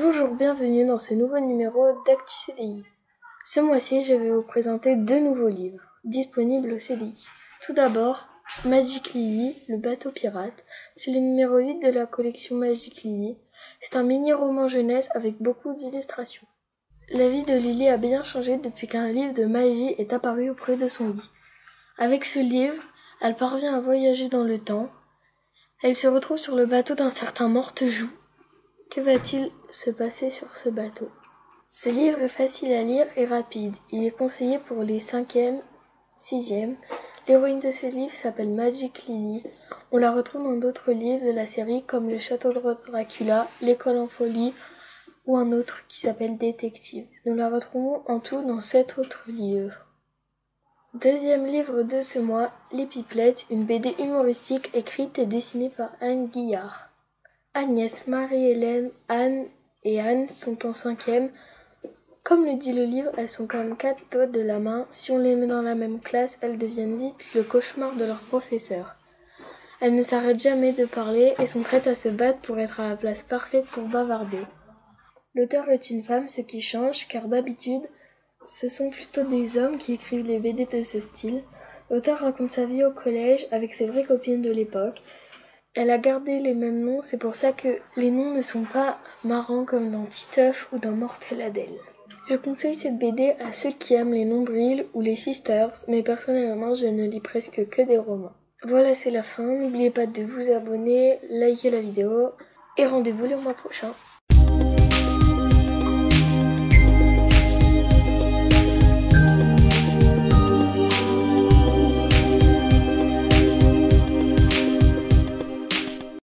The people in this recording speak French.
Bonjour, bienvenue dans ce nouveau numéro d'Actu CDI. Ce mois-ci, je vais vous présenter deux nouveaux livres disponibles au CDI. Tout d'abord, Magic Lily, le bateau pirate. C'est le numéro 8 de la collection Magic Lily. C'est un mini-roman jeunesse avec beaucoup d'illustrations. La vie de Lily a bien changé depuis qu'un livre de magie est apparu auprès de son lit. Avec ce livre, elle parvient à voyager dans le temps. Elle se retrouve sur le bateau d'un certain Mortejou que va-t-il se passer sur ce bateau? Ce livre est facile à lire et rapide. Il est conseillé pour les cinquièmes, sixièmes. L'héroïne de ce livre s'appelle Magic Lily. On la retrouve dans d'autres livres de la série comme Le Château de Dracula, L'école en folie ou un autre qui s'appelle Détective. Nous la retrouvons en tout dans sept autres livres. Deuxième livre de ce mois, Les Pipelettes, une BD humoristique écrite et dessinée par Anne Guillard. Agnès, Marie-Hélène, Anne et Anne sont en cinquième. Comme le dit le livre, elles sont comme quatre doigts de la main. Si on les met dans la même classe, elles deviennent vite le cauchemar de leur professeur. Elles ne s'arrêtent jamais de parler et sont prêtes à se battre pour être à la place parfaite pour bavarder. L'auteur est une femme, ce qui change, car d'habitude, ce sont plutôt des hommes qui écrivent les BD de ce style. L'auteur raconte sa vie au collège avec ses vraies copines de l'époque elle a gardé les mêmes noms, c'est pour ça que les noms ne sont pas marrants comme dans Titeuf ou dans Mortel Adèle. Je conseille cette BD à ceux qui aiment les nombrils ou les sisters, mais personnellement je ne lis presque que des romans. Voilà, c'est la fin. N'oubliez pas de vous abonner, liker la vidéo et rendez-vous le mois prochain.